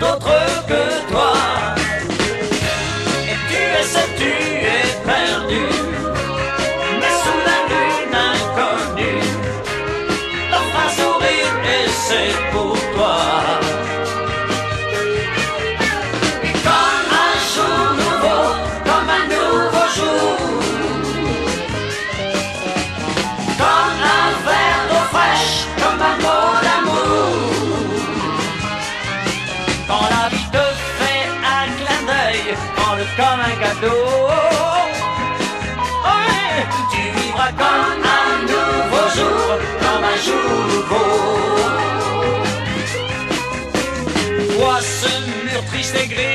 d'autre que toi. Et tu es seul, tu es perdu, mais sous la lune inconnue, leur face horrible et c'est pour Steg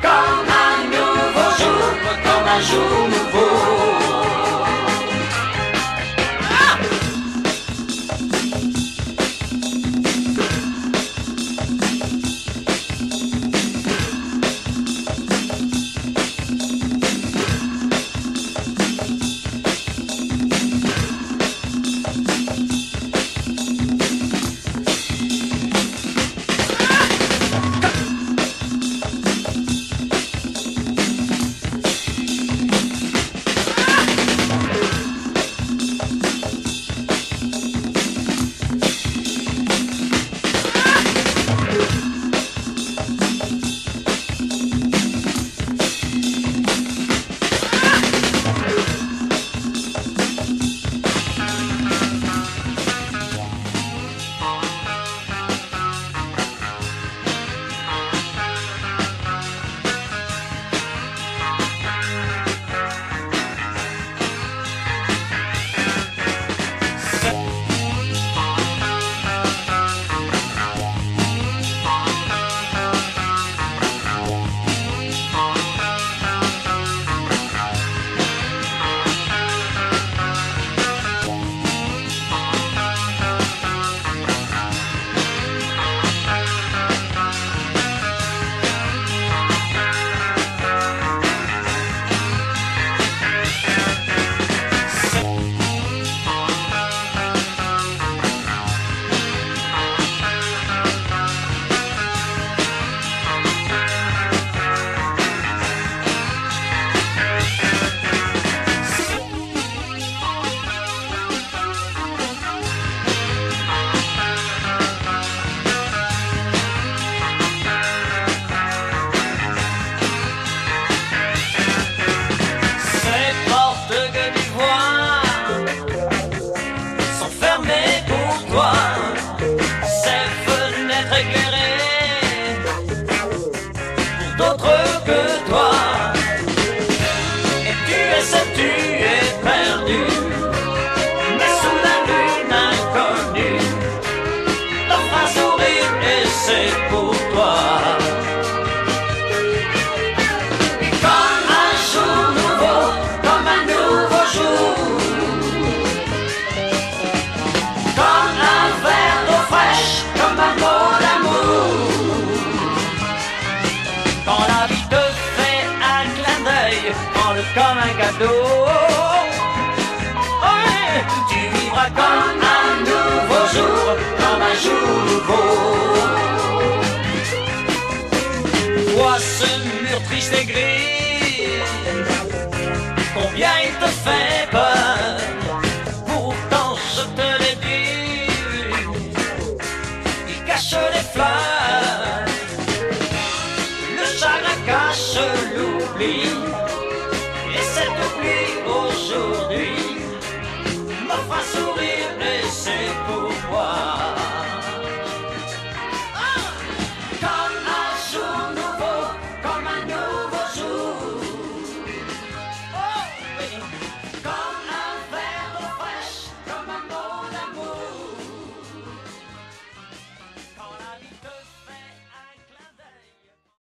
comme un nouveau jour, comme d'autres que toi. Et tu es seul, tu es perdu, mais sous la lune inconnue, l'enfant sourit et c'est pour toi. comme un cadeau. Tu vivras comme un nouveau jour, comme un jour nouveau. Vois ce mur triste et gris, combien il te fait